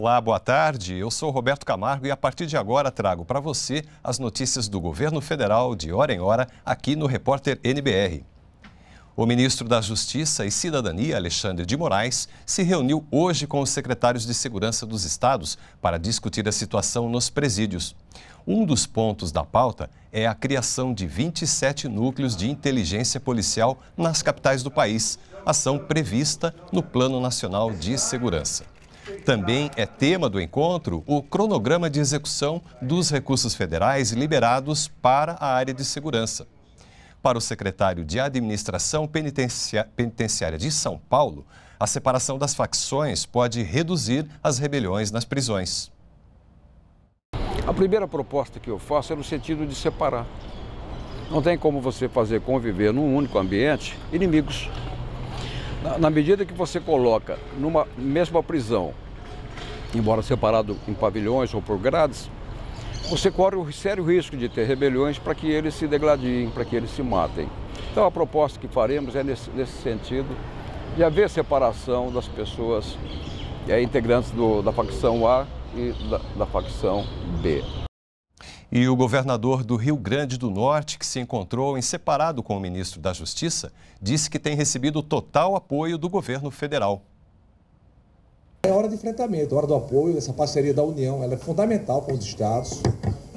Olá, boa tarde. Eu sou Roberto Camargo e a partir de agora trago para você as notícias do governo federal de hora em hora aqui no Repórter NBR. O ministro da Justiça e Cidadania, Alexandre de Moraes, se reuniu hoje com os secretários de Segurança dos estados para discutir a situação nos presídios. Um dos pontos da pauta é a criação de 27 núcleos de inteligência policial nas capitais do país, ação prevista no Plano Nacional de Segurança. Também é tema do encontro o cronograma de execução dos recursos federais liberados para a área de segurança. Para o secretário de Administração Penitenciária de São Paulo, a separação das facções pode reduzir as rebeliões nas prisões. A primeira proposta que eu faço é no sentido de separar. Não tem como você fazer conviver num único ambiente inimigos. Na, na medida que você coloca numa mesma prisão, embora separado em pavilhões ou por grades, você corre o sério risco de ter rebeliões para que eles se degladiem, para que eles se matem. Então a proposta que faremos é nesse, nesse sentido de haver separação das pessoas é, integrantes do, da facção A e da, da facção B. E o governador do Rio Grande do Norte, que se encontrou em separado com o ministro da Justiça, disse que tem recebido total apoio do governo federal. É hora de enfrentamento, hora do apoio, essa parceria da União, ela é fundamental para os estados.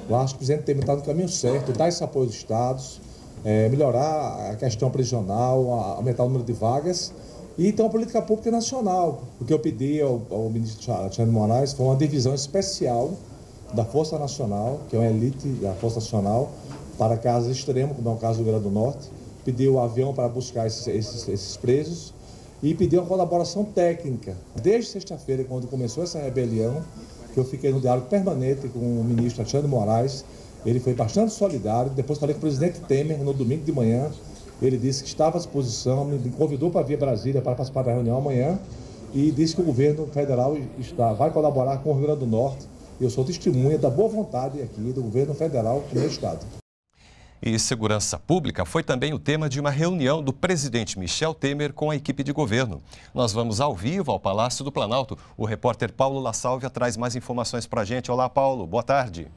Eu acho que o presidente Temer está no caminho certo, dar esse apoio aos estados, é, melhorar a questão prisional, aumentar o número de vagas e ter uma política pública nacional. O que eu pedi ao, ao ministro Alexandre Moraes foi uma divisão especial da Força Nacional, que é uma elite da Força Nacional, para casos extremos, como é o caso do Rio Grande do Norte. Pediu o avião para buscar esses, esses, esses presos e pediu uma colaboração técnica. Desde sexta-feira, quando começou essa rebelião, que eu fiquei no diálogo permanente com o ministro Alexandre Moraes, ele foi bastante solidário. Depois falei com o presidente Temer no domingo de manhã. Ele disse que estava à disposição, me convidou para vir a Brasília para participar da reunião amanhã e disse que o governo federal está, vai colaborar com o Rio Grande do Norte eu sou testemunha da boa vontade aqui do governo federal do meu estado. E segurança pública foi também o tema de uma reunião do presidente Michel Temer com a equipe de governo. Nós vamos ao vivo ao Palácio do Planalto. O repórter Paulo La Sálvia traz mais informações para a gente. Olá, Paulo. Boa tarde.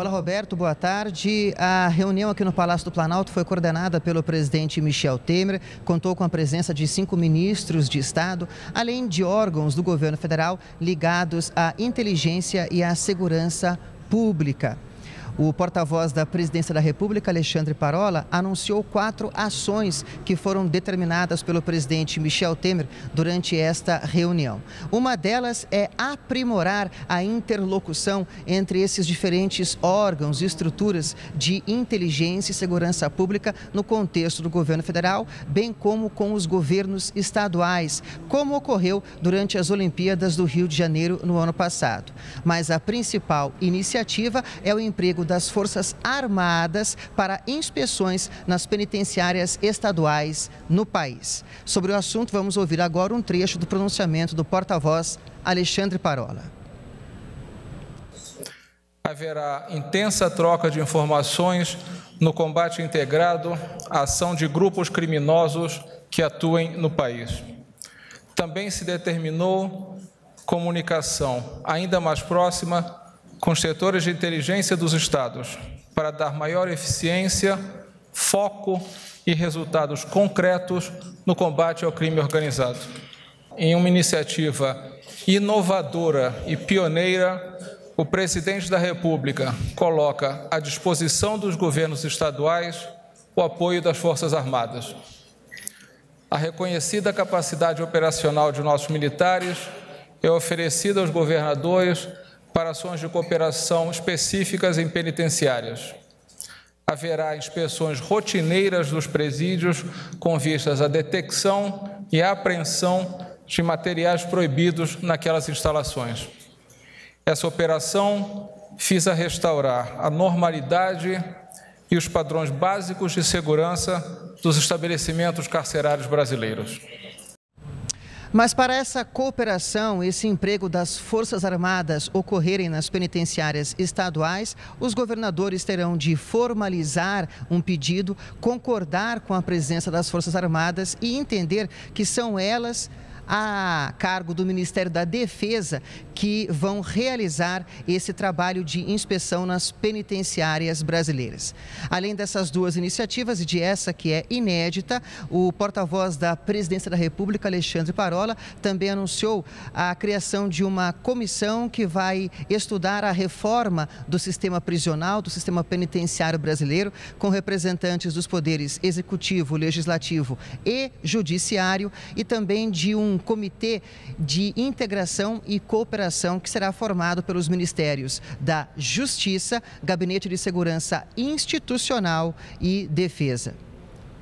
Olá, Roberto. Boa tarde. A reunião aqui no Palácio do Planalto foi coordenada pelo presidente Michel Temer. Contou com a presença de cinco ministros de Estado, além de órgãos do governo federal ligados à inteligência e à segurança pública. O porta-voz da Presidência da República, Alexandre Parola, anunciou quatro ações que foram determinadas pelo presidente Michel Temer durante esta reunião. Uma delas é aprimorar a interlocução entre esses diferentes órgãos e estruturas de inteligência e segurança pública no contexto do governo federal, bem como com os governos estaduais, como ocorreu durante as Olimpíadas do Rio de Janeiro no ano passado. Mas a principal iniciativa é o emprego das Forças Armadas para inspeções nas penitenciárias estaduais no país. Sobre o assunto, vamos ouvir agora um trecho do pronunciamento do porta-voz Alexandre Parola. Haverá intensa troca de informações no combate integrado à ação de grupos criminosos que atuem no país. Também se determinou comunicação ainda mais próxima com os setores de inteligência dos estados para dar maior eficiência, foco e resultados concretos no combate ao crime organizado. Em uma iniciativa inovadora e pioneira, o presidente da República coloca à disposição dos governos estaduais o apoio das Forças Armadas. A reconhecida capacidade operacional de nossos militares é oferecida aos governadores para ações de cooperação específicas em penitenciárias. Haverá inspeções rotineiras dos presídios com vistas à detecção e apreensão de materiais proibidos naquelas instalações. Essa operação visa restaurar a normalidade e os padrões básicos de segurança dos estabelecimentos carcerários brasileiros. Mas para essa cooperação, esse emprego das Forças Armadas ocorrerem nas penitenciárias estaduais, os governadores terão de formalizar um pedido, concordar com a presença das Forças Armadas e entender que são elas a cargo do Ministério da Defesa que vão realizar esse trabalho de inspeção nas penitenciárias brasileiras. Além dessas duas iniciativas e de essa que é inédita, o porta-voz da Presidência da República, Alexandre Parola, também anunciou a criação de uma comissão que vai estudar a reforma do sistema prisional, do sistema penitenciário brasileiro, com representantes dos poderes executivo, legislativo e judiciário e também de um comitê de integração e cooperação que será formado pelos ministérios da Justiça, Gabinete de Segurança Institucional e Defesa.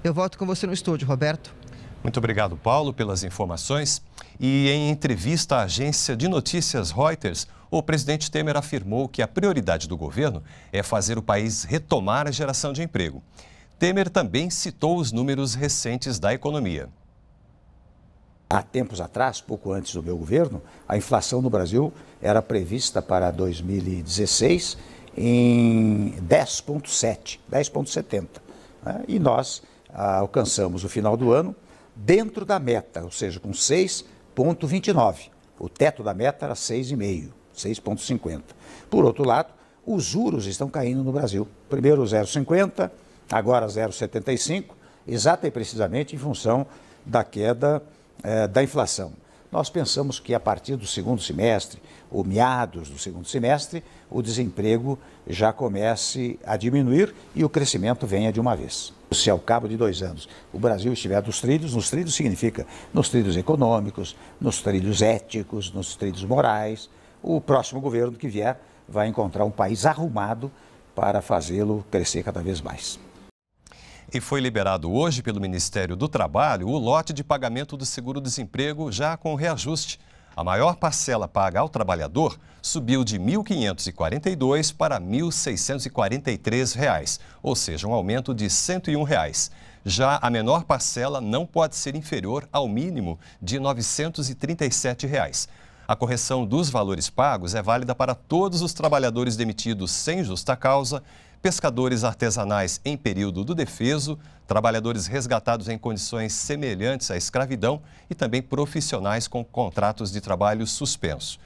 Eu volto com você no estúdio, Roberto. Muito obrigado, Paulo, pelas informações. E em entrevista à agência de notícias Reuters, o presidente Temer afirmou que a prioridade do governo é fazer o país retomar a geração de emprego. Temer também citou os números recentes da economia. Há tempos atrás, pouco antes do meu governo, a inflação no Brasil era prevista para 2016 em 10,7, 10,70. Né? E nós ah, alcançamos o final do ano dentro da meta, ou seja, com 6,29. O teto da meta era 6,5, 6,50. Por outro lado, os juros estão caindo no Brasil. Primeiro 0,50, agora 0,75, exata e precisamente em função da queda eh, da inflação. Nós pensamos que a partir do segundo semestre, ou meados do segundo semestre, o desemprego já comece a diminuir e o crescimento venha de uma vez. Se ao cabo de dois anos o Brasil estiver nos trilhos, nos trilhos significa nos trilhos econômicos, nos trilhos éticos, nos trilhos morais, o próximo governo que vier vai encontrar um país arrumado para fazê-lo crescer cada vez mais. E foi liberado hoje pelo Ministério do Trabalho o lote de pagamento do seguro-desemprego já com reajuste. A maior parcela paga ao trabalhador subiu de R$ 1.542 para R$ 1.643, ou seja, um aumento de 101 reais. Já a menor parcela não pode ser inferior ao mínimo de 937 reais. A correção dos valores pagos é válida para todos os trabalhadores demitidos sem justa causa pescadores artesanais em período do defeso, trabalhadores resgatados em condições semelhantes à escravidão e também profissionais com contratos de trabalho suspenso.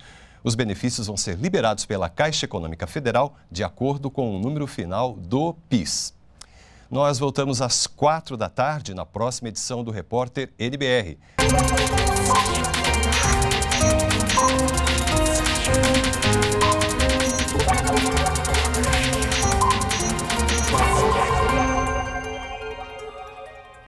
Os benefícios vão ser liberados pela Caixa Econômica Federal de acordo com o número final do PIS. Nós voltamos às quatro da tarde na próxima edição do Repórter NBR.